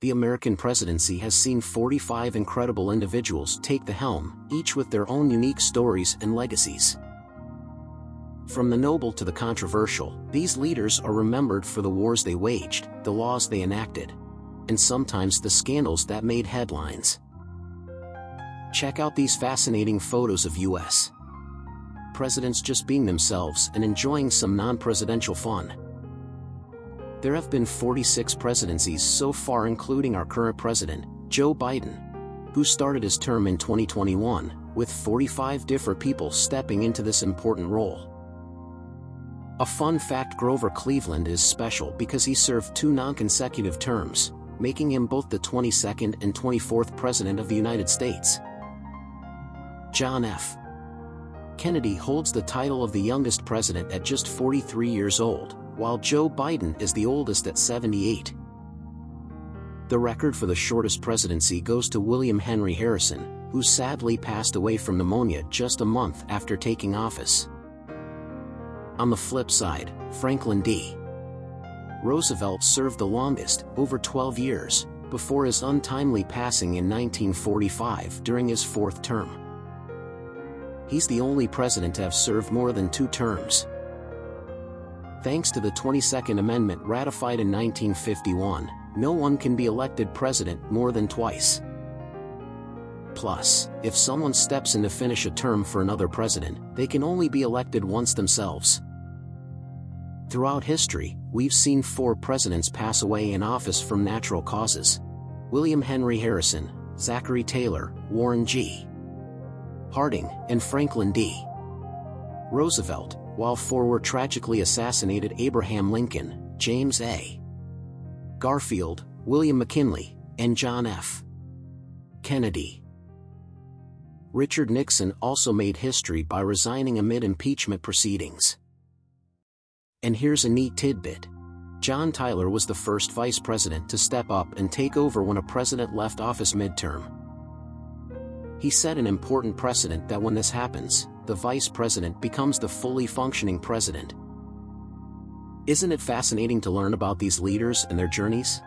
the American presidency has seen 45 incredible individuals take the helm, each with their own unique stories and legacies. From the noble to the controversial, these leaders are remembered for the wars they waged, the laws they enacted, and sometimes the scandals that made headlines. Check out these fascinating photos of U.S. presidents just being themselves and enjoying some non-presidential fun. There have been 46 presidencies so far including our current president, Joe Biden, who started his term in 2021, with 45 different people stepping into this important role. A fun fact Grover Cleveland is special because he served two non-consecutive terms, making him both the 22nd and 24th President of the United States. John F. Kennedy holds the title of the youngest president at just 43 years old, while Joe Biden is the oldest at 78. The record for the shortest presidency goes to William Henry Harrison, who sadly passed away from pneumonia just a month after taking office. On the flip side, Franklin D. Roosevelt served the longest, over 12 years, before his untimely passing in 1945 during his fourth term. He's the only president to have served more than two terms. Thanks to the 22nd Amendment ratified in 1951, no one can be elected president more than twice. Plus, if someone steps in to finish a term for another president, they can only be elected once themselves. Throughout history, we've seen four presidents pass away in office from natural causes. William Henry Harrison, Zachary Taylor, Warren G. Harding, and Franklin D. Roosevelt, while four were tragically assassinated Abraham Lincoln, James A. Garfield, William McKinley, and John F. Kennedy. Richard Nixon also made history by resigning amid impeachment proceedings. And here's a neat tidbit. John Tyler was the first vice president to step up and take over when a president left office midterm. He set an important precedent that when this happens, the vice president becomes the fully functioning president. Isn't it fascinating to learn about these leaders and their journeys?